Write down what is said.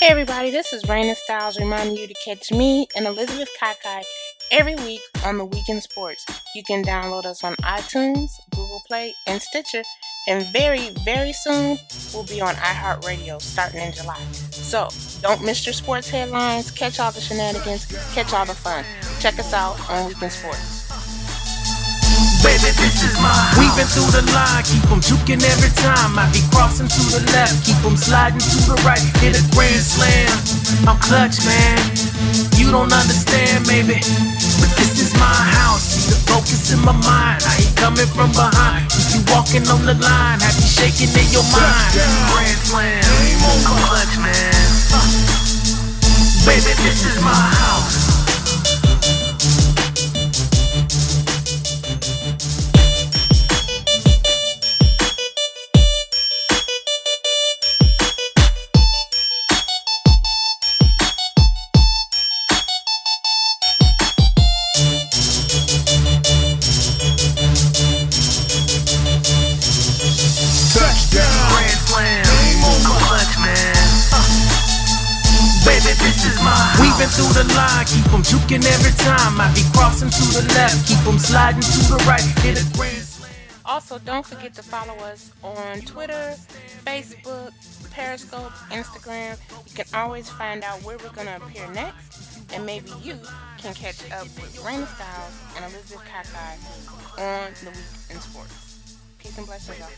Hey everybody, this is Reign of Styles reminding you to catch me and Elizabeth Kaikai every week on The Week N Sports. You can download us on iTunes, Google Play, and Stitcher, and very, very soon we'll be on iHeartRadio starting in July. So don't miss your sports headlines, catch all the shenanigans, catch all the fun. Check us out on Week N Sports. Baby, this is my Weaving through the line, keep them juking every time. I be crossing to the left, keep them sliding to the right. Hit a grand slam. I'm clutch, man. You don't understand, maybe. But this is my house. See the focus in my mind. I ain't coming from behind. Keep you walking on the line. Have you shaking in your mind. Grand slam. My through the line, keep them juking every time. I be crossing to the left, keep them sliding to the right. Hit a grand slam. Also, don't forget to follow us on Twitter, Facebook, Periscope, Instagram. You can always find out where we're going to appear next, and maybe you can catch up with Reign of Styles and Elizabeth Kaikai on The Week N Sports. Peace and blessings, y'all.